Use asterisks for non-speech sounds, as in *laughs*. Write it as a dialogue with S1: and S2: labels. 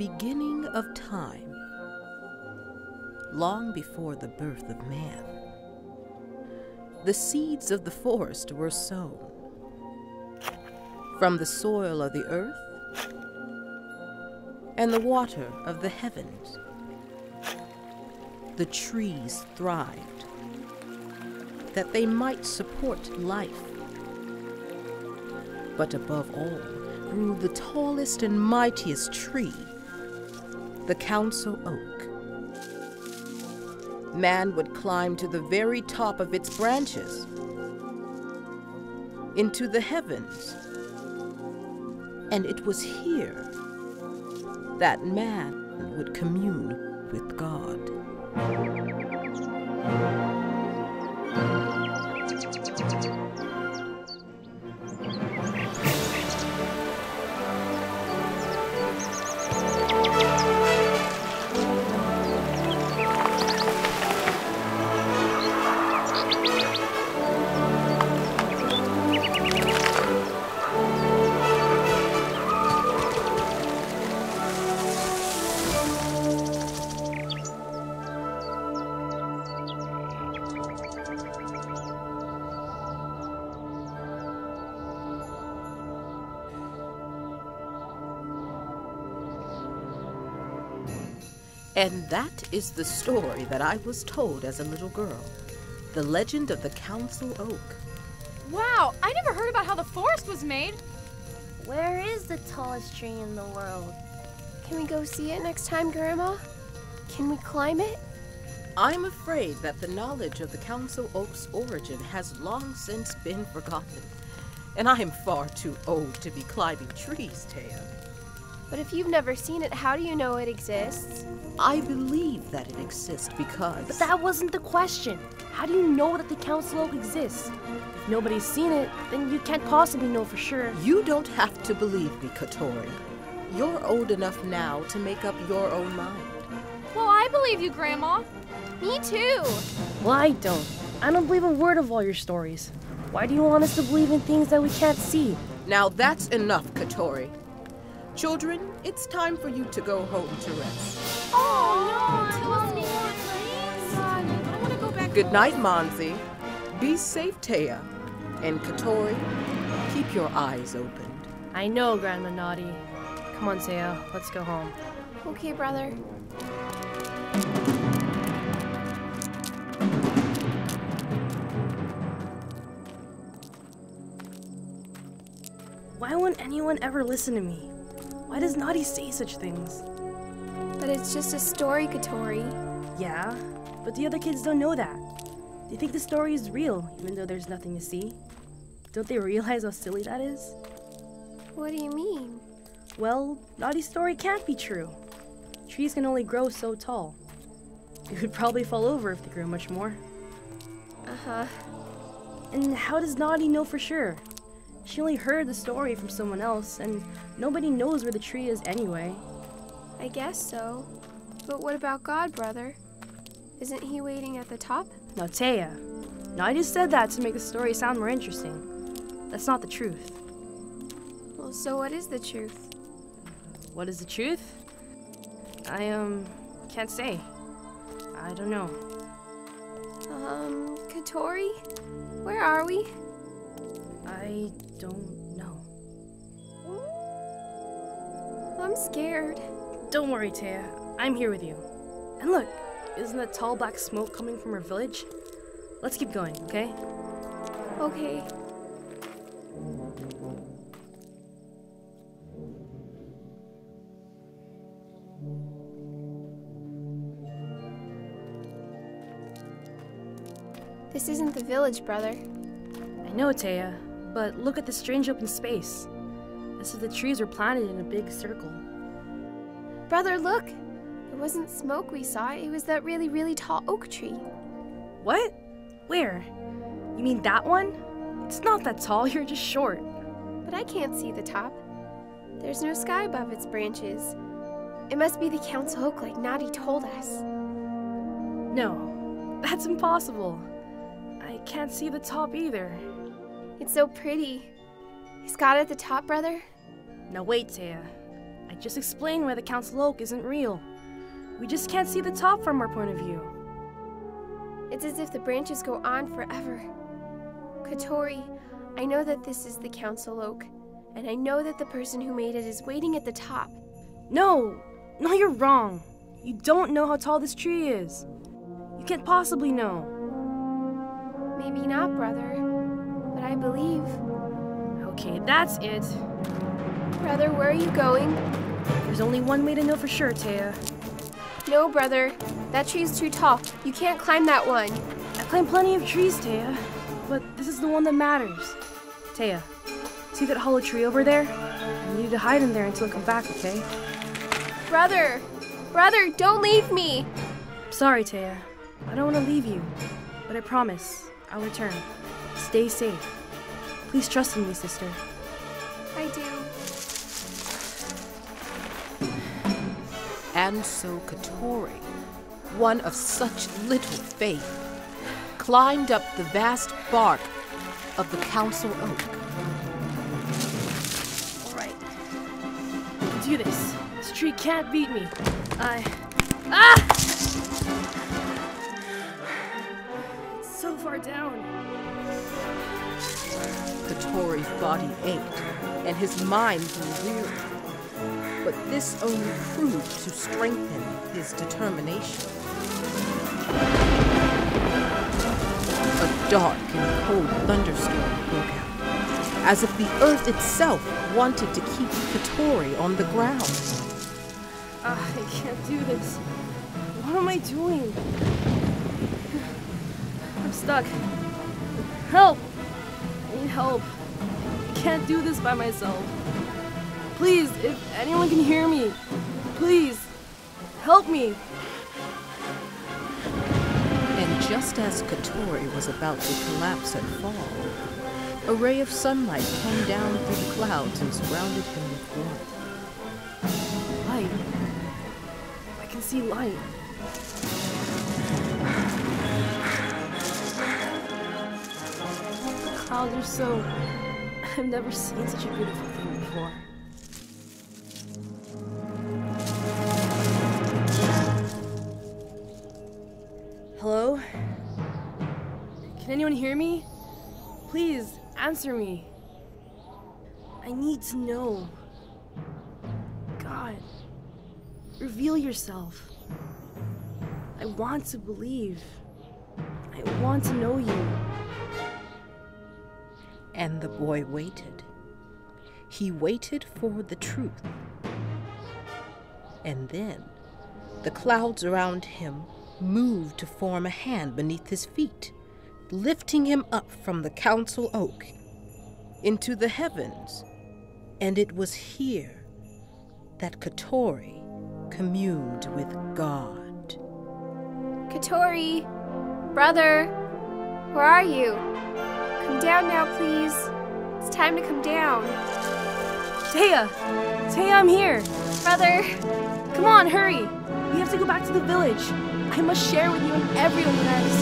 S1: beginning of time, long before the birth of man, the seeds of the forest were sown. From the soil of the earth and the water of the heavens, the trees thrived, that they might support life. But above all grew the tallest and mightiest tree, the council oak. Man would climb to the very top of its branches, into the heavens. And it was here that man would commune with God. And that is the story that I was told as a little girl the legend of the Council Oak.
S2: Wow, I never heard about how the forest was made.
S3: Where is the tallest tree in the world?
S4: Can we go see it next time, Grandma? Can we climb it?
S1: I'm afraid that the knowledge of the Council Oak's origin has long since been forgotten. And I am far too old to be climbing trees, Taya.
S4: But if you've never seen it, how do you know it exists?
S1: I believe that it exists because.
S3: But that wasn't the question. How do you know that the Council Oak exists? If nobody's seen it, then you can't possibly know for sure.
S1: You don't have to believe me, Katori. You're old enough now to make up your own mind.
S2: Well, I believe you, Grandma. Me too.
S3: Well, I don't. I don't believe a word of all your stories. Why do you want us to believe in things that we can't see?
S1: Now that's enough, Katori. Children, it's time for you to go home to rest.
S2: Oh, no, tell us more, please. I want to go back.
S1: Good night, Monzi. Be safe, Taya. And Katori, keep your eyes open.
S3: I know, Grandma Naughty. Come on, Taya, let's go home.
S4: Okay, brother.
S3: Why won't anyone ever listen to me? Why does Naughty say such things?
S4: But it's just a story, Katori.
S3: Yeah, but the other kids don't know that. They think the story is real, even though there's nothing to see. Don't they realize how silly that is?
S4: What do you mean?
S3: Well, Naughty's story can't be true. Trees can only grow so tall. They would probably fall over if they grew much more.
S4: Uh huh.
S3: And how does Naughty know for sure? She only heard the story from someone else, and nobody knows where the tree is anyway.
S4: I guess so. But what about God, brother? Isn't he waiting at the top?
S3: Now, Taya, Naughty said that to make the story sound more interesting. That's not the truth.
S4: Well, so what is the truth?
S3: What is the truth? I, um, can't say. I don't know.
S4: Um, Katori? Where are we?
S3: I don't
S4: I'm scared.
S3: Don't worry, Taya. I'm here with you. And look, isn't that tall black smoke coming from our village? Let's keep going, okay?
S4: Okay. This isn't the village, brother.
S3: I know, Taya, but look at the strange open space. As if the trees were planted in a big circle.
S4: Brother, look! It wasn't smoke we saw, it was that really, really tall oak tree.
S3: What? Where? You mean that one? It's not that tall, *laughs* you're just short.
S4: But I can't see the top. There's no sky above its branches. It must be the council oak like Naughty told us.
S3: No, that's impossible. I can't see the top either.
S4: It's so pretty. Is it at the top, brother?
S3: Now wait, Taya. I just explained why the Council Oak isn't real. We just can't see the top from our point of view.
S4: It's as if the branches go on forever. Katori, I know that this is the Council Oak, and I know that the person who made it is waiting at the top.
S3: No, no, you're wrong. You don't know how tall this tree is. You can't possibly know.
S4: Maybe not, brother, but I believe.
S3: Okay, that's it.
S4: Brother, where are you going?
S3: There's only one way to know for sure, Taya.
S4: No, brother. That tree's too tall. You can't climb that one.
S3: I climb plenty of trees, Taya, but this is the one that matters. Taya, see that hollow tree over there? I need you to hide in there until I come back, okay?
S4: Brother! Brother, don't leave me!
S3: Sorry, Taya. I don't want to leave you, but I promise I'll return. Stay safe. Please trust in me, sister.
S4: I do.
S1: And so Katori, one of such little faith, climbed up the vast bark of the council oak.
S3: All right. Do this. This tree can't beat me. I. Ah! It's so far down.
S1: Katori's body ached, and his mind grew weary. But this only proved to strengthen his determination. A dark and cold thunderstorm broke out, as if the earth itself wanted to keep Katori on the ground.
S3: Ah, I can't do this. What am I doing? I'm stuck. Help! Need help. I can't do this by myself. Please, if anyone can hear me, please, help me.
S1: And just as Katori was about to collapse and fall, a ray of sunlight came down through the clouds and surrounded him with warmth.
S3: Light. I can see light. Clouds are so. I've never seen such a beautiful thing before. Hello? Can anyone hear me? Please answer me. I need to know. God, reveal yourself. I want to believe. I want to know you.
S1: And the boy waited. He waited for the truth. And then the clouds around him moved to form a hand beneath his feet, lifting him up from the council oak into the heavens. And it was here that Katori communed with God.
S4: Katori! Brother! Where are you? Come down now, please. It's time to come down.
S3: Taya! Taya, I'm here!
S4: Brother!
S3: Come on, hurry! We have to go back to the village. I must share with you and everyone that I have.